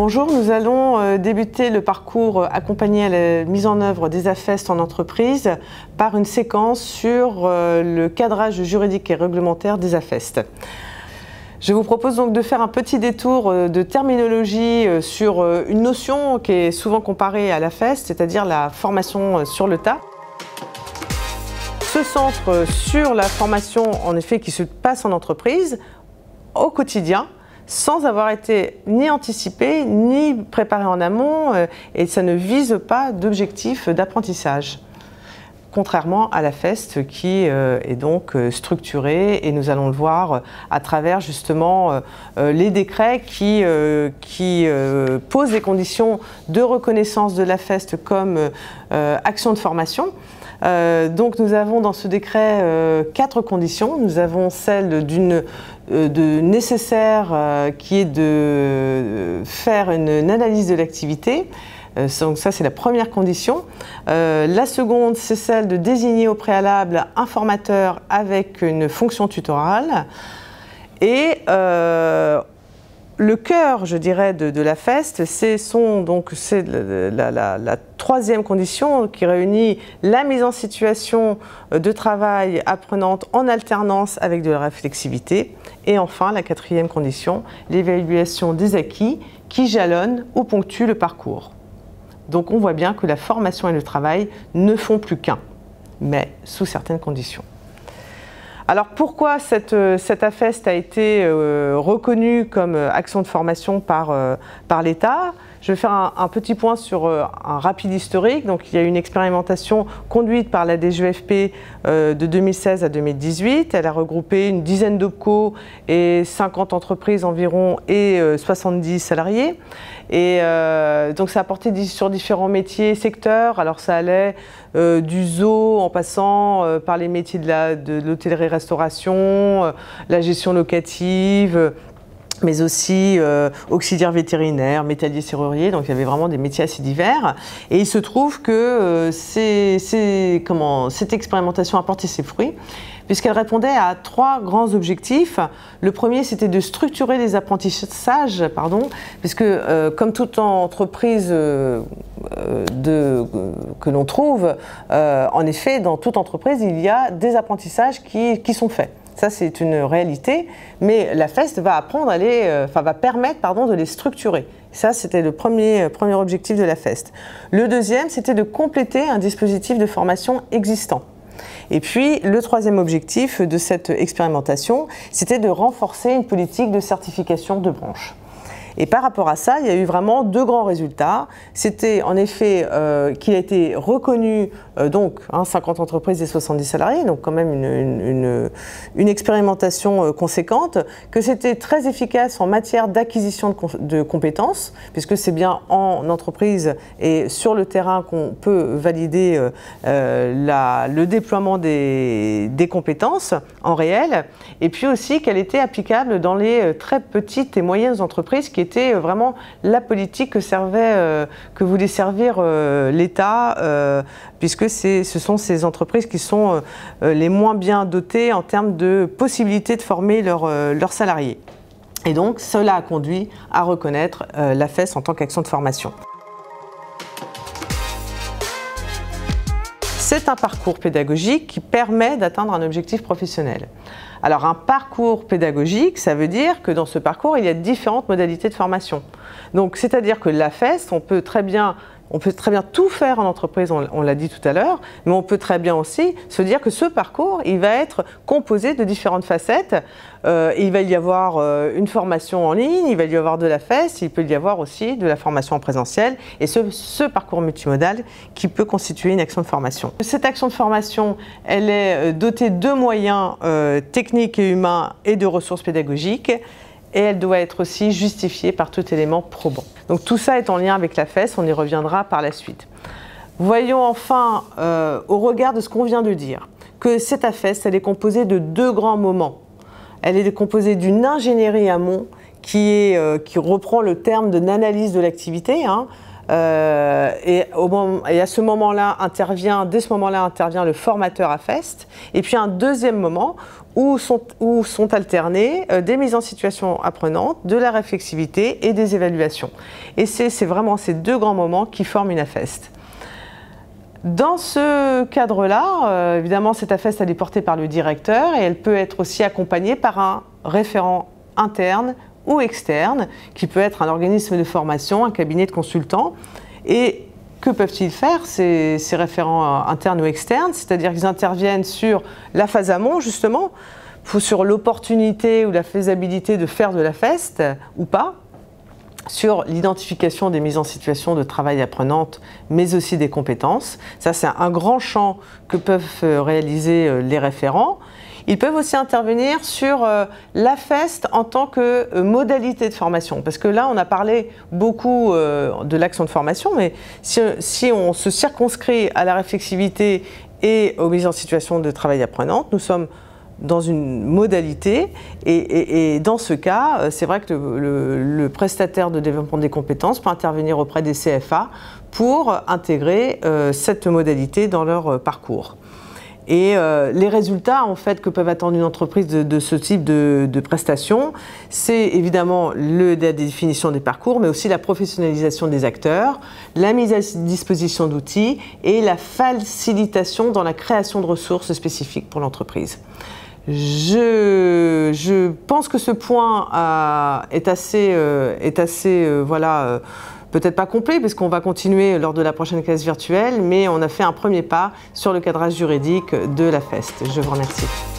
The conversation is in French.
Bonjour, nous allons euh, débuter le parcours euh, accompagné à la mise en œuvre des AFEST en entreprise par une séquence sur euh, le cadrage juridique et réglementaire des AFEST. Je vous propose donc de faire un petit détour de terminologie sur une notion qui est souvent comparée à l'AFEST, c'est-à-dire la formation sur le tas. Ce centre sur la formation, en effet, qui se passe en entreprise au quotidien, sans avoir été ni anticipé ni préparé en amont euh, et ça ne vise pas d'objectif d'apprentissage contrairement à la FEST qui euh, est donc euh, structurée et nous allons le voir à travers justement les décrets qui, qui posent les conditions de reconnaissance de la FEST comme action de formation. Donc nous avons dans ce décret quatre conditions. Nous avons celle d'une euh, nécessaire euh, qui est de faire une, analyse de l'activité. Euh, donc ça, c'est la première condition. la seconde, c'est celle de désigner au préalable un formateur avec une fonction tutorale. Et le cœur, je dirais, de, la FEST, c'est donc c'est la, troisième condition qui réunit la mise en situation de travail apprenante en alternance avec de la réflexivité. Et enfin, la quatrième condition, l'évaluation des acquis qui jalonne ou ponctue le parcours. Donc on voit bien que la formation et le travail ne font plus qu'un, mais sous certaines conditions. Alors pourquoi cette, euh, cette AFEST a été euh, reconnue comme euh, action de formation par, par l'État? Je vais faire un, petit point sur un rapide historique. Donc, il y a eu une expérimentation conduite par la DGFP de 2016 à 2018. Elle a regroupé une dizaine d'OPCO et 50 entreprises environ et 70 salariés. Et euh, donc ça a porté sur différents métiers, secteurs. Alors ça allait euh, du zoo en passant euh, par les métiers de l'hôtellerie-restauration, la gestion locative mais aussi auxiliaire vétérinaire, métallier serrurier, donc il y avait vraiment des métiers assez divers. Et il se trouve que comment, cette expérimentation a porté ses fruits puisqu'elle répondait à trois grands objectifs. Le premier, c'était de structurer les apprentissages, pardon, puisque euh, comme toute entreprise euh, de, que l'on trouve, euh, en effet, dans toute entreprise, il y a des apprentissages qui, qui sont faits. Ça, c'est une réalité, mais la FEST va apprendre à les, enfin, va permettre, pardon, de les structurer. Ça, c'était le premier, premier objectif de la FEST. Le deuxième, c'était de compléter un dispositif de formation existant. Et puis, le troisième objectif de cette expérimentation, c'était de renforcer une politique de certification de branche. Et par rapport à ça, il y a eu vraiment deux grands résultats. C'était en effet euh, qu'il a été reconnu, euh, donc 50 hein, entreprises et 70 salariés, donc quand même une, une, expérimentation euh, conséquente, que c'était très efficace en matière d'acquisition de, compétences, puisque c'est bien en entreprise et sur le terrain qu'on peut valider la, le déploiement des, des compétences en réel, et puis aussi qu'elle était applicable dans les très petites et moyennes entreprises qui c'était euh, vraiment la politique que, servait, euh, que voulait servir euh, l'État, puisque ce sont ces entreprises qui sont les moins bien dotées en termes de possibilités de former leurs salariés. Et donc, cela a conduit à reconnaître la FES en tant qu'action de formation. C'est un parcours pédagogique qui permet d'atteindre un objectif professionnel. Alors un parcours pédagogique, ça veut dire que dans ce parcours, il y a différentes modalités de formation. Donc c'est-à-dire que la FES, on peut très bien on peut très bien tout faire en entreprise, on, l'a dit tout à l'heure, mais on peut très bien aussi se dire que ce parcours, il va être composé de différentes facettes. Euh, il va y avoir euh, une formation en ligne, il va y avoir de la FES, il peut y avoir aussi de la formation en présentiel, et ce, parcours multimodal qui peut constituer une action de formation. Cette action de formation, elle est euh, dotée de moyens techniques et humains et de ressources pédagogiques et elle doit être aussi justifiée par tout élément probant. Donc tout ça est en lien avec la fesse, on y reviendra par la suite. Voyons enfin, euh, au regard de ce qu'on vient de dire, que cette affaire, elle est composée de deux grands moments. Elle est composée d'une ingénierie amont qui, euh, qui reprend le terme de l'analyse de l'activité, hein, et, et, à ce moment-là intervient, dès ce moment-là intervient le formateur à FEST. Et puis un deuxième moment où sont, où sont alternées des mises en situation apprenantes, de la réflexivité et des évaluations. Et c'est vraiment ces deux grands moments qui forment une AFEST. Dans ce cadre-là, euh, évidemment, cette AFEST elle est portée par le directeur et elle peut être aussi accompagnée par un référent interne ou externe, qui peut être un organisme de formation, un cabinet de consultants. Et que peuvent-ils faire, ces, référents euh, internes ou externes? C'est-à-dire qu'ils interviennent sur la phase amont, justement, sur l'opportunité ou la faisabilité de faire de la FEST ou pas, sur l'identification des mises en situation de travail apprenantes, mais aussi des compétences. Ça, c'est un grand champ que peuvent euh, réaliser euh, les référents. Ils peuvent aussi intervenir sur euh, la FEST en tant que modalité de formation. Parce que là, on a parlé beaucoup de l'action de formation, mais si, on se circonscrit à la réflexivité et aux mises en situation de travail apprenantes, nous sommes dans une modalité. Et, dans ce cas, euh, c'est vrai que le, prestataire de développement des compétences peut intervenir auprès des CFA pour intégrer euh, cette modalité dans leur euh, parcours. Et les résultats en fait que peuvent attendre une entreprise de, ce type de, de prestations, c'est évidemment le, la définition des parcours, mais aussi la professionnalisation des acteurs, la mise à disposition d'outils et la facilitation dans la création de ressources spécifiques pour l'entreprise. Je, pense que ce point euh, est assez, euh, est assez euh, voilà, peut-être pas complet, parce qu'on va continuer lors de la prochaine classe virtuelle, mais on a fait un premier pas sur le cadrage juridique de la FEST. Je vous remercie.